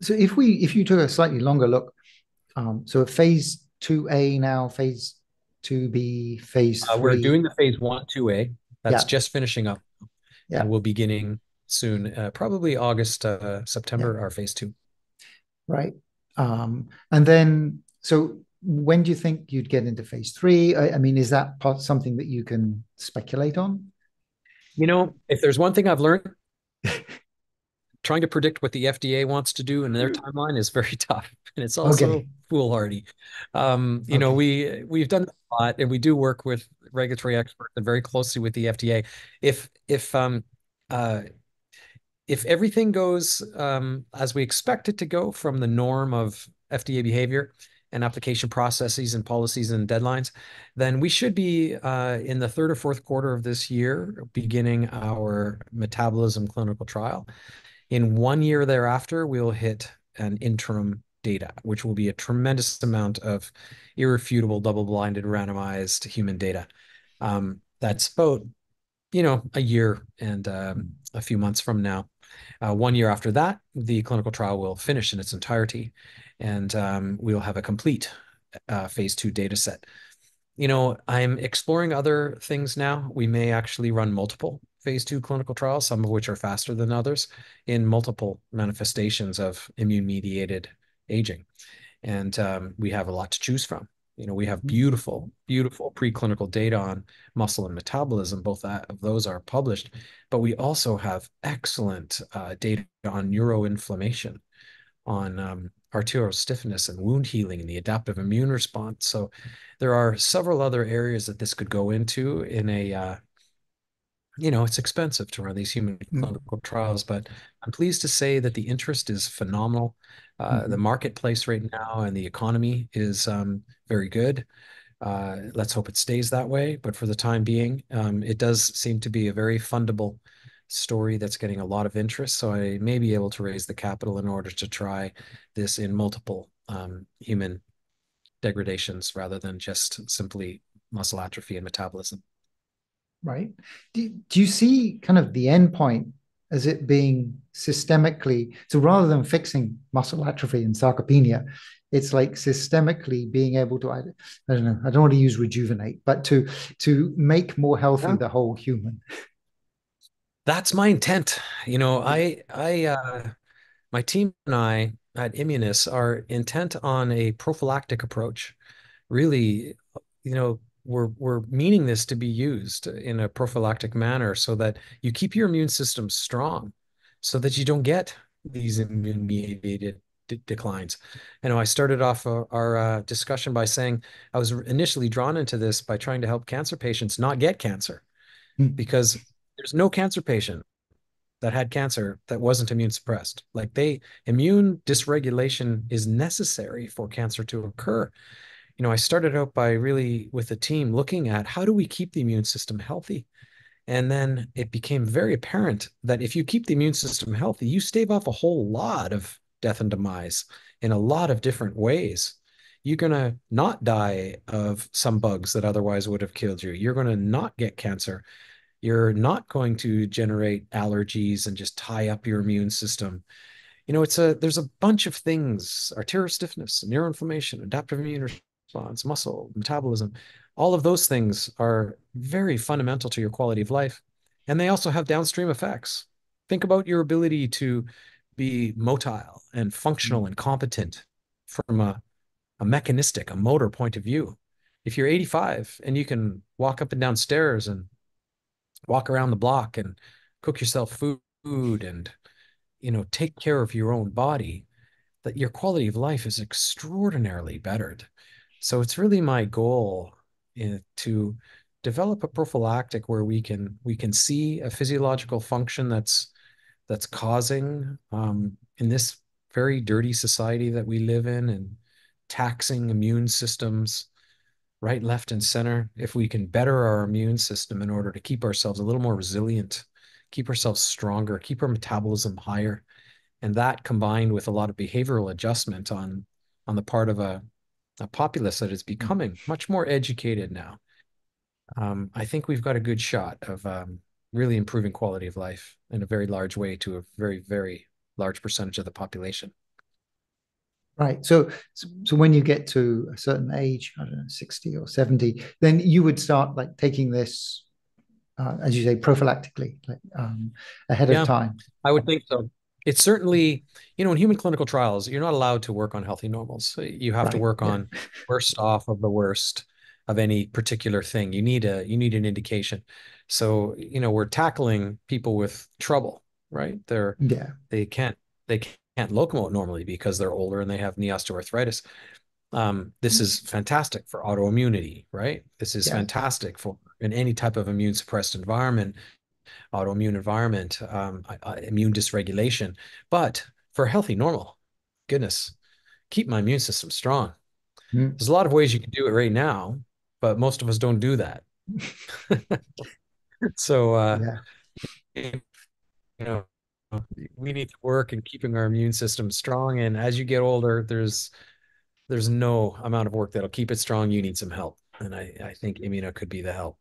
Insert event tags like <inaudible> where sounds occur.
So if we if you took a slightly longer look, um, so phase two A now, phase two B, phase Uh, we're doing the phase one, two A. That's Yeah, just finishing up, and we'll be beginning soon, uh, probably August, uh, yeah, September, our phase two. right. Um, and then so when do you think you'd get into phase three? I, I mean, is that part, something that you can speculate on? You know, if there's one thing I've learned, <laughs> trying to predict what the FDA wants to do in their timeline is very <laughs> tough, and it's also Okay, foolhardy. Um, you know, we we've done a lot, and we do work with regulatory experts and very closely with the FDA. If if um uh if everything goes um, as we expect it to go from the norm of FDA behavior and application processes and policies and deadlines, then we should be uh, in the third or fourth quarter of this year beginning our metabolism clinical trial. In one year thereafter, we'll hit an interim data, which will be a tremendous amount of irrefutable double-blinded randomized human data. Um, that's about, you know, a year and um, a few months from now. Uh, one year after that, the clinical trial will finish in its entirety, and um, we'll have a complete uh, phase two data set. You know, I'm exploring other things now. We may actually run multiple phase two clinical trials, some of which are faster than others, in multiple manifestations of immune-mediated aging. And um, we have a lot to choose from. You know, we have beautiful, beautiful preclinical data on muscle and metabolism. Both of those are published, but we also have excellent uh, data on neuroinflammation, on um, arterial stiffness and wound healing and the adaptive immune response. So there are several other areas that this could go into in a uh, you know, it's expensive to run these human clinical trials, but I'm pleased to say that the interest is phenomenal. Uh, the Mhm. marketplace right now and the economy is um, very good. Uh, let's hope it stays that way. But for the time being, um, it does seem to be a very fundable story that's getting a lot of interest. So I may be able to raise the capital in order to try this in multiple um, human degradations rather than just simply muscle atrophy and metabolism. Right? Do, do you see kind of the end point as it being systemically? So rather than fixing muscle atrophy and sarcopenia, it's like systemically being able to, I, I don't know, I don't want to use rejuvenate, but to to make more healthy Yeah. the whole human. That's my intent. You know, I I uh my team and I at Immunis are intent on a prophylactic approach. Really, you know, we're we're meaning this to be used in a prophylactic manner so that you keep your immune system strong, so that you don't get these immune-mediated de declines. I know I started off uh, our uh, discussion by saying I was initially drawn into this by trying to help cancer patients not get cancer because there's no cancer patient that had cancer that wasn't immune suppressed. Like they, immune dysregulation is necessary for cancer to occur. You know, I started out by really with the team looking at how do we keep the immune system healthy? And then it became very apparent that if you keep the immune system healthy, you stave off a whole lot of death and demise in a lot of different ways. You're going to not die of some bugs that otherwise would have killed you. You're going to not get cancer you're not going to generate allergies and just tie up your immune system. You know, it's a there's a bunch of things, arterial stiffness, neuroinflammation, adaptive immune response, muscle, metabolism. All of those things are very fundamental to your quality of life. And they also have downstream effects. Think about your ability to be motile and functional mm-hmm. and competent from a, a mechanistic, a motor point of view. If you're 85 and you can walk up and down stairs and walk around the block and cook yourself food and you know take care of your own body that your quality of life is extraordinarily bettered so it's really my goal in, to develop a prophylactic where we can we can see a physiological function that's that's causing um, in this very dirty society that we live in and taxing immune systems right, left, and center, if we can better our immune system in order to keep ourselves a little more resilient, keep ourselves stronger, keep our metabolism higher, and that combined with a lot of behavioral adjustment on on the part of a, a populace that is becoming much more educated now, um, I think we've got a good shot of um, really improving quality of life in a very large way to a very, very large percentage of the population. Right. So, so when you get to a certain age, I don't know, 60 or 70, then you would start like taking this, uh, as you say, prophylactically, like um, ahead Yeah, of time. I would think so. It's certainly, you know, in human clinical trials, you're not allowed to work on healthy normals. You have to work Yeah. on worst off of the worst of any particular thing. You need a you need an indication. So, you know, we're tackling people with trouble, right? They're Yeah. they can't they can't locomote normally because they're older and they have knee osteoarthritis. Um, this is fantastic for autoimmunity, right? This is Yeah. fantastic for in any type of immune suppressed environment autoimmune environment, um, immune dysregulation. But for healthy, normal, goodness, keep my immune system strong. Mm. There's a lot of ways you can do it right now, but most of us don't do that. <laughs> so, uh, Yeah. you know, we need to work in keeping our immune system strong. And as you get older, there's there's no amount of work that'll keep it strong. You need some help, and I I think Immuno could be the help.